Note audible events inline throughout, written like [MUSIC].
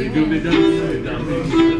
They do, they do.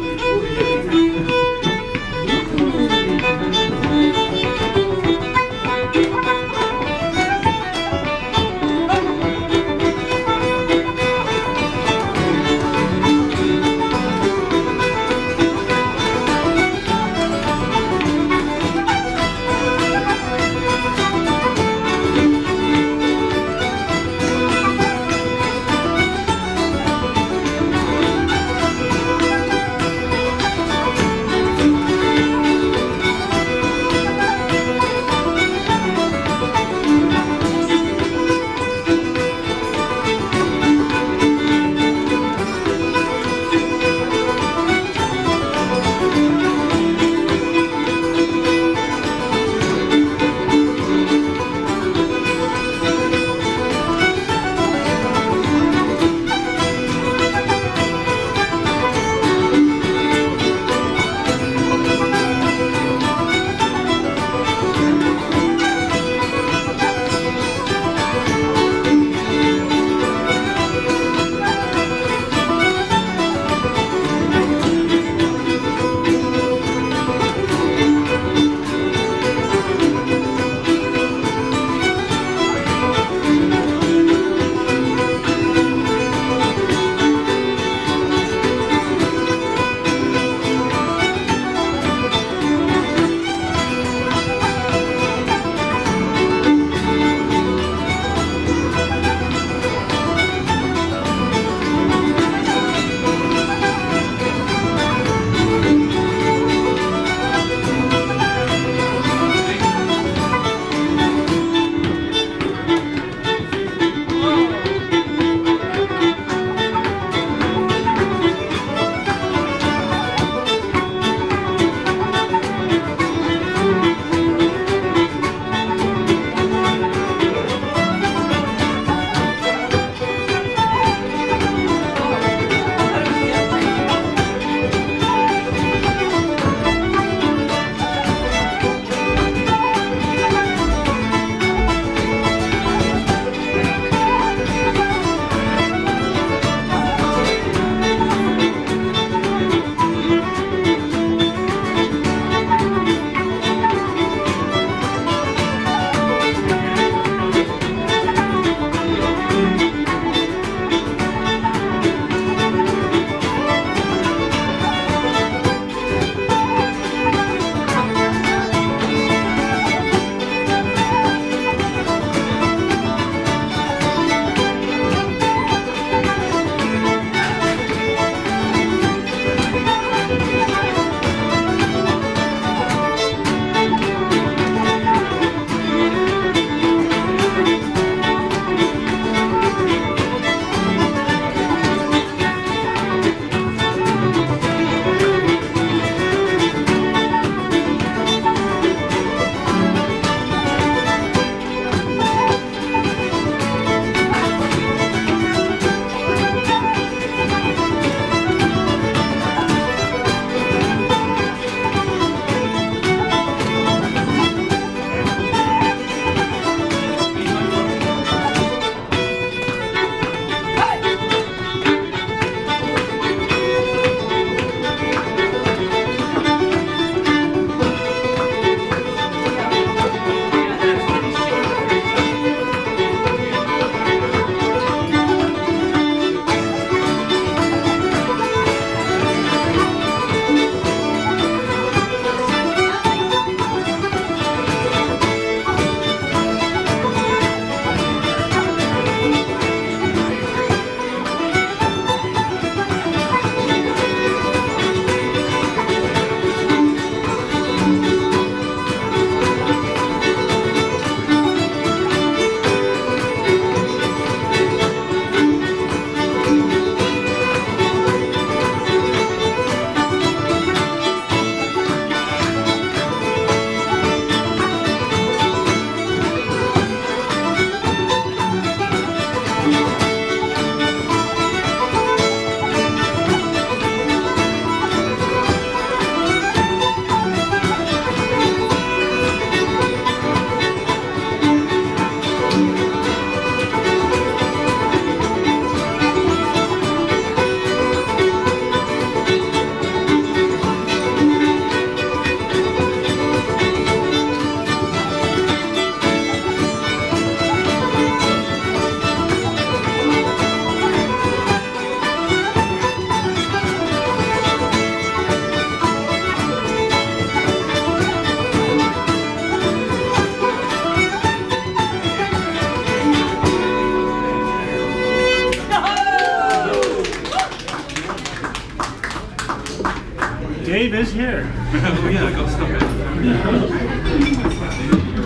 Dave is here. [LAUGHS] oh yeah, I got stuck in.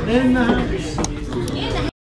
In the house.